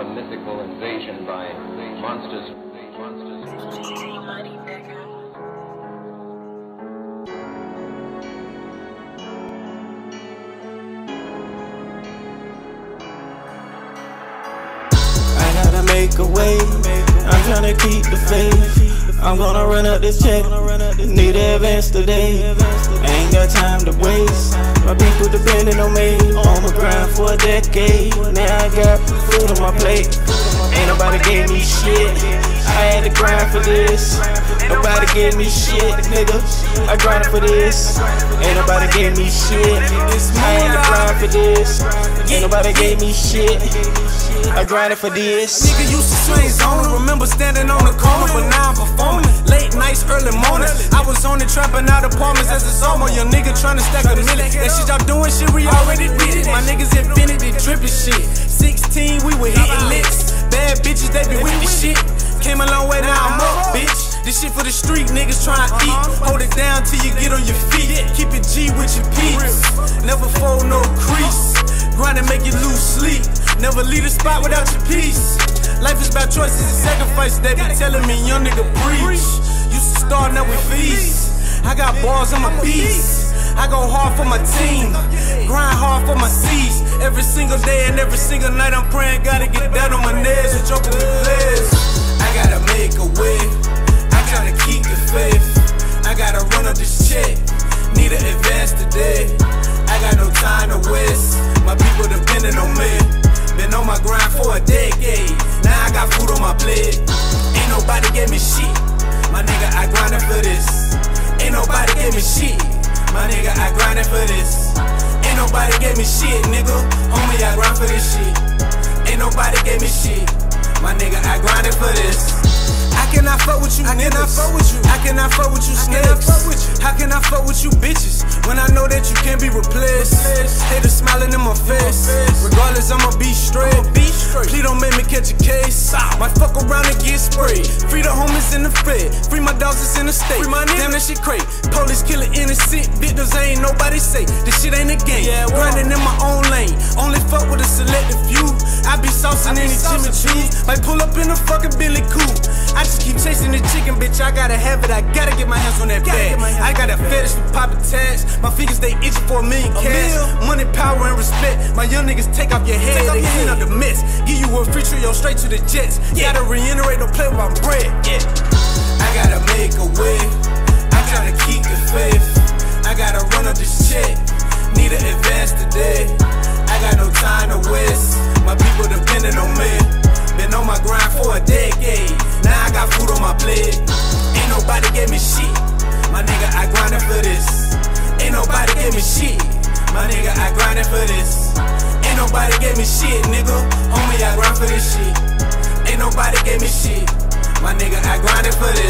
about a mythical invasion by monsters. monsters. Make a way. I'm tryna keep the faith. I'm gonna run up this check. Need advance today. Ain't got time to waste. My people depending on me. On my grind for a decade. Now I got food on my plate. Ain't nobody gave me shit. I had to grind for this. Nobody gave me shit, nigga. I grinded for this. Ain't nobody gave me shit. I had to grind for this. Ain't nobody gave me shit. I grinded for this. Nigga used to swing zone. Remember standing on the corner, but now I'm performing. Late nights, early mornings. I was on it trapping out apartments as a summer. Your nigga trying to stack a million. That shit y'all doing, shit we already did it. My niggas infinity dripping shit. 16, we were hitting licks. Bad bitches, they be with the shit. Came a long way, now I'm up, bitch. This shit for the street, niggas tryna eat. Hold it down till you get on your feet. Keep it G with your peeps. Never fold no crease. Grind and make you lose sleep. Never leave a spot without your peace. Life is about choices and sacrifices. They be telling me, young nigga, preach. Used to start, now we feast. I got bars on my beats. I go hard for my team. Grind hard for my seeds. Every single day and every single night I'm praying, gotta get up this check. Need to advance today. I got no time to waste. My people depending on me. Been on my grind for a decade. Now I got food on my plate. Ain't nobody gave me shit. My nigga, I grinded for this. Ain't nobody gave me shit. My nigga, I grinded for this. Ain't nobody gave me shit, nigga. Homie, I grind for this shit. Ain't nobody gave me shit. My nigga, I grinded for this. Fuck with you, I cannot fuck with you. I cannot fuck with you, snakes. How can I fuck with you, bitches? When I know that you can't be replaced. Haters smiling in my face. Regardless, I'ma be straight. Please don't make me catch a case. Might fuck around and get sprayed. Free the homies in the fed. Free my dogs that's in the state. Damn, that shit crazy. Police killing innocent victims. Ain't nobody safe. This shit ain't a game. Yeah, Grinding in my own lane. Only fuck with a selective few. I be saucing any Jimmy Choos. Might pull up in a fucking Billy Cool. I just keep chasing the chicken, bitch. I gotta have it. I gotta get my hands on that bag. I got a fetish for popping tags. My fingers they itching for a million cash. Money, power, and respect. My young niggas take off your head. They clean up the mess. Give you a free trio straight to the jets. Gotta reiterate, don't play with my bread. Yeah. I gotta make a way. I gotta keep the faith. Nobody gave me shit, nigga. Homie, I grind for this shit. Ain't nobody gave me shit. My nigga, I grinded for this.